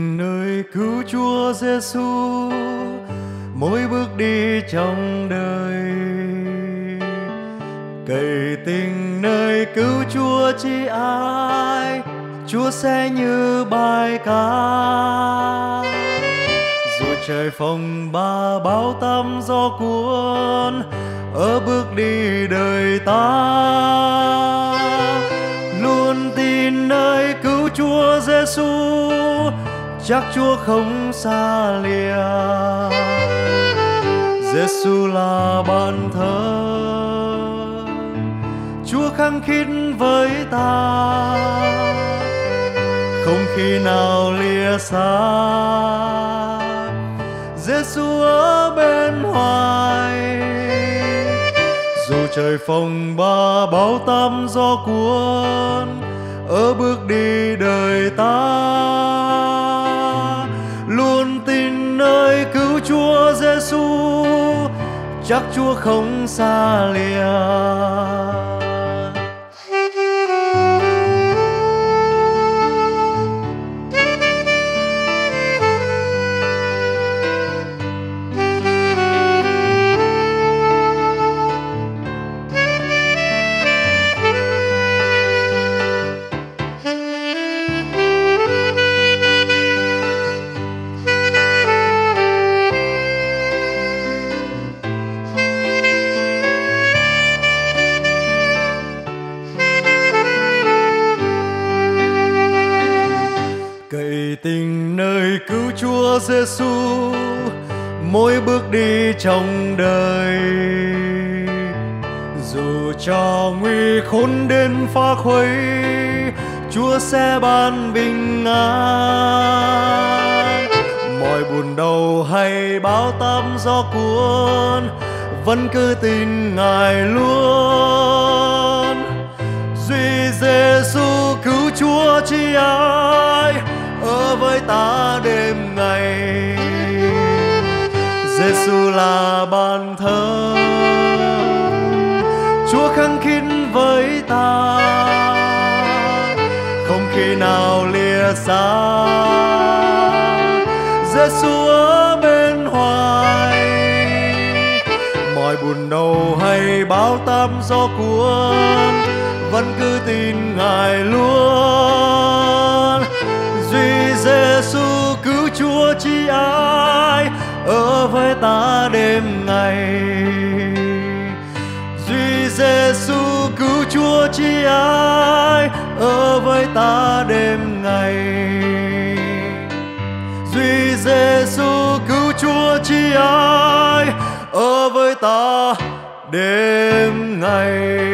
Nơi cứu Chúa Giêsu mỗi bước đi trong đời. Cậy tình nơi cứu Chúa chi ai, Chúa sẽ như bài ca. Dù trời phong ba bão tắm gió cuốn, ở bước đi đời ta. Luôn tin nơi cứu Chúa Giêsu chắc Chúa không xa lìa. Giêsu là ban thờ. Chúa khăng khít với ta. Không khi nào lìa xa. Giêsu ở bên hoài. Dù trời phong ba bão tâm gió cuốn, ở bước đi đời ta. Giêsu chắc Chúa không xa lìa. Giêsu mỗi bước đi trong đời dù cho nguy khốn đến phá khuấy, Chúa sẽ ban bình an mọi buồn đau hay bão táp gió cuốn, vẫn cứ tin Ngài luôn duy Giêsu cứu Chúa chi ai, ở với ta để. Giêsu là bàn thờ Chúa khăng khít với ta. Không khi nào lìa xa. Giêsu ở bên hoài. Mọi buồn đau hay bão táp gió cuốn vẫn cứ tin Ngài luôn. Duy Giêsu cứu Chúa chi ai chi ai ở với ta đêm ngày. Duy Giêsu cứu Chúa chi ai ở với ta đêm ngày.